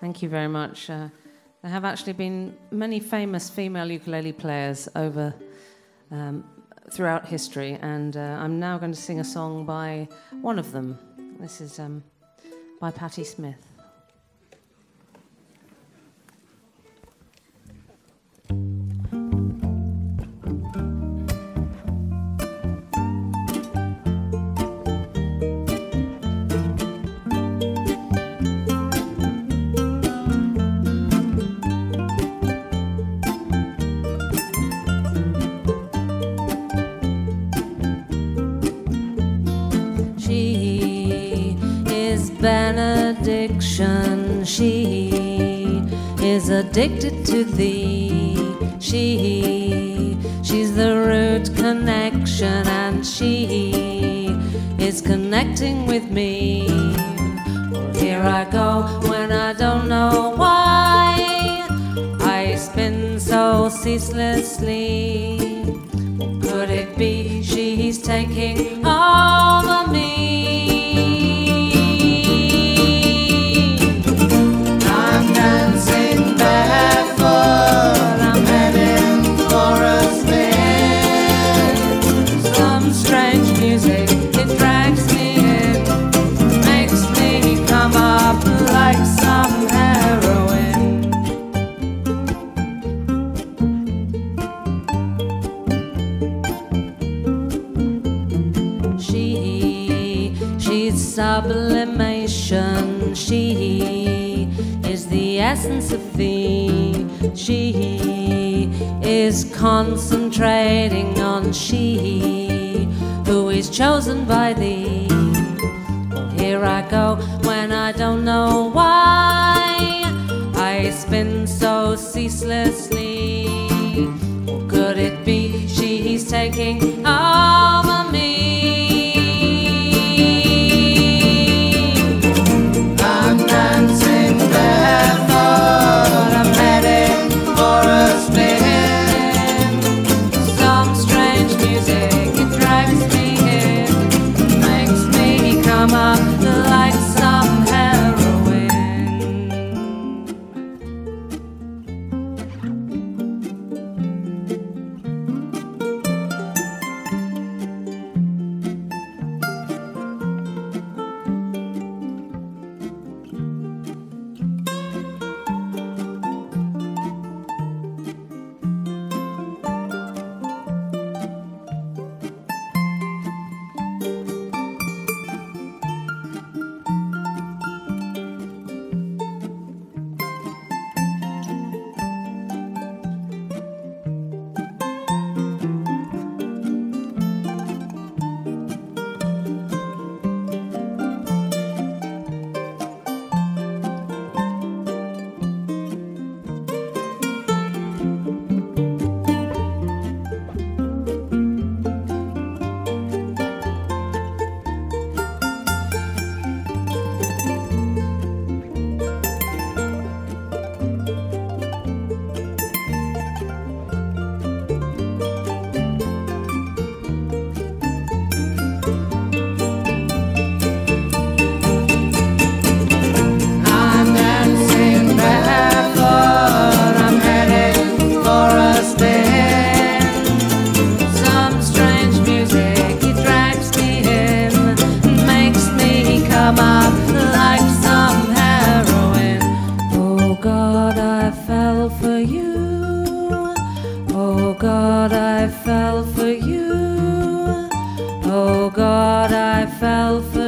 Thank you very much. Uh, there have actually been many famous female ukulele players over um, throughout history, and uh, I'm now going to sing a song by one of them. This is um, by Patti Smith. Benediction. She is addicted to thee. She, she's the root connection, and she is connecting with me. Here I go when I don't know why. I spin so ceaselessly. Could it be she's taking sublimation. She is the essence of thee. She is concentrating on she who is chosen by thee. Here I go when I don't know why. I spin so ceaselessly. Could it be she's taking summer lights. I fell for you. Oh God, I fell for you. Oh God, I fell for you.